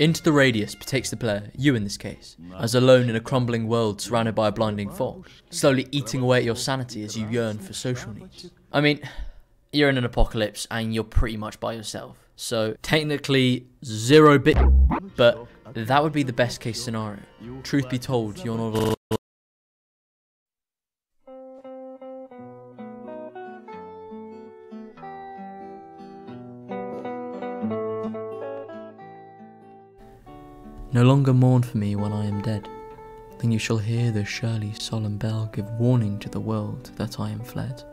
Into the radius takes the player, you in this case, as alone in a crumbling world surrounded by a blinding fog, slowly eating away at your sanity as you yearn for social needs. I mean, you're in an apocalypse and you're pretty much by yourself. So technically zero bit, but that would be the best case scenario. Truth be told, you're not No longer mourn for me when I am dead. Then you shall hear the surely solemn bell give warning to the world that I am fled.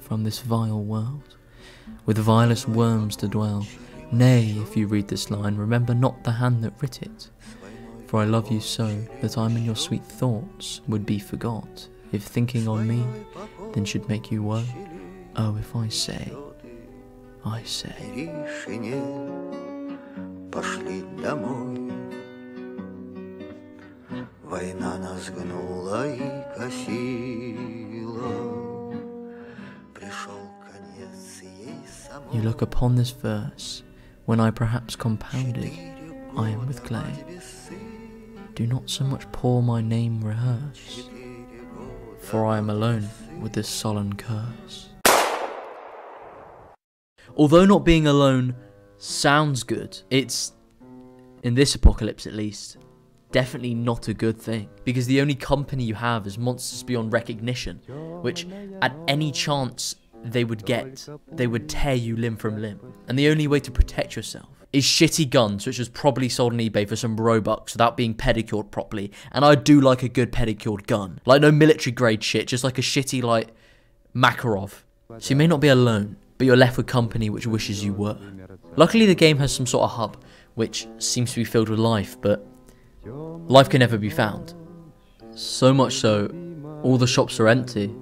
From this vile world, with vilest worms to dwell. Nay, if you read this line, remember not the hand that writ it. For I love you so that I'm in your sweet thoughts would be forgot. If thinking on me, then should make you woe. Oh, if I say, I say. Тишине пошли домой. Война нас гнула и косила. Пришел конец ей самой. You look upon this verse, when I perhaps compounded, I am with clay. Do not so much pour my name rehearse, for I am alone with this sullen curse. Although not being alone sounds good, it's, in this apocalypse at least, definitely not a good thing. Because the only company you have is monsters beyond recognition, which at any chance they would get, they would tear you limb from limb. And the only way to protect yourself is shitty guns, which was probably sold on eBay for some Robux without being pedicured properly. And I do like a good pedicured gun. Like no military grade shit, just like a shitty like Makarov. So you may not be alone, but you're left with company which wishes you were. Luckily the game has some sort of hub, which seems to be filled with life, but life can never be found. So much so, all the shops are empty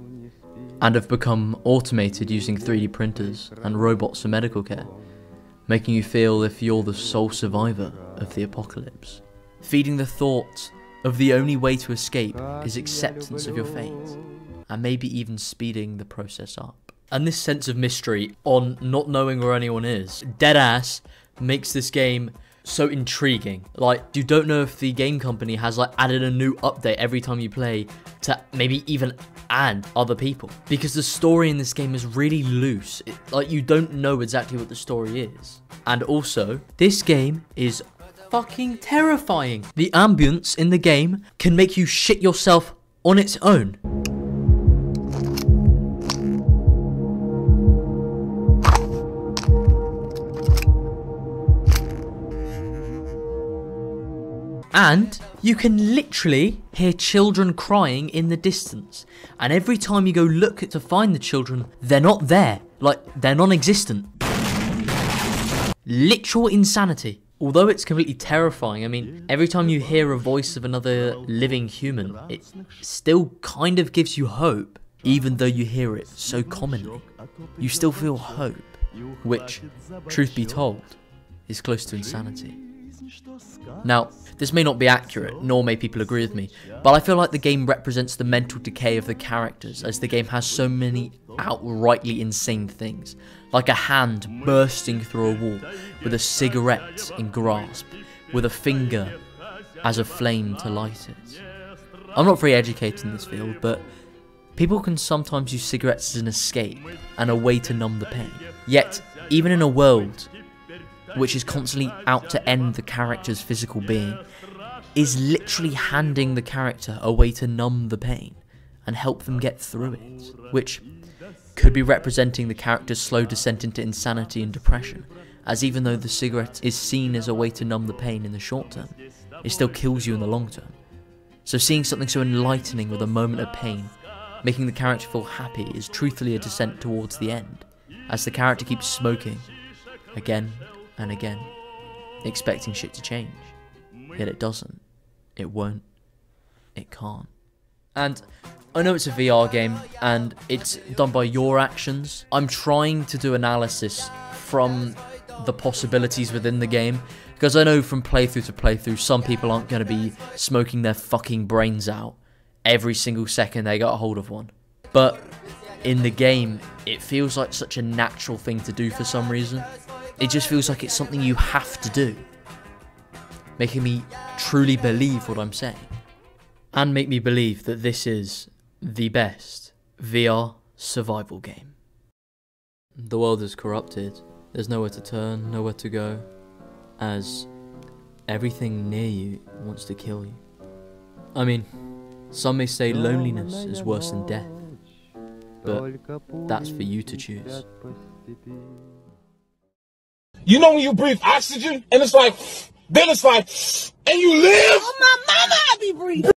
and have become automated using 3D printers and robots for medical care, making you feel if you're the sole survivor of the apocalypse. Feeding the thought of the only way to escape is acceptance of your fate, and maybe even speeding the process up. And this sense of mystery on not knowing where anyone is, deadass, makes this game so intriguing. Like, you don't know if the game company has like added a new update every time you play to maybe even add other people. Because the story in this game is really loose. It, like, you don't know exactly what the story is. And also, this game is fucking terrifying. The ambience in the game can make you shit yourself on its own. And you can literally hear children crying in the distance. And every time you go look to find the children, they're not there. Like, they're non existent. Literal insanity. Although it's completely terrifying, I mean, every time you hear a voice of another living human, it still kind of gives you hope, even though you hear it so commonly. You still feel hope, which, truth be told, is close to insanity. Now, this may not be accurate, nor may people agree with me, but I feel like the game represents the mental decay of the characters, as the game has so many outrightly insane things, like a hand bursting through a wall, with a cigarette in grasp, with a finger as a flame to light it. I'm not very educated in this field, but people can sometimes use cigarettes as an escape and a way to numb the pain. Yet, even in a world which is constantly out to end the character's physical being, is literally handing the character a way to numb the pain and help them get through it, which could be representing the character's slow descent into insanity and depression, as even though the cigarette is seen as a way to numb the pain in the short term, it still kills you in the long term. So seeing something so enlightening with a moment of pain, making the character feel happy is truthfully a descent towards the end, as the character keeps smoking, again and again, expecting shit to change. Yet it doesn't. It won't. It can't. And I know it's a VR game and it's done by your actions. I'm trying to do analysis from the possibilities within the game Because I know from playthrough to playthrough, some people aren't going to be smoking their fucking brains out every single second they got a hold of one. But in the game, it feels like such a natural thing to do for some reason. It just feels like it's something you have to do. Making me truly believe what I'm saying. And make me believe that this is the best VR survival game. The world is corrupted. There's nowhere to turn, nowhere to go. As everything near you wants to kill you. I mean, some may say loneliness is worse than death. But that's for you to choose. You know when you breathe oxygen and it's like, then it's like, and you live? Oh, my mama, I be breathing.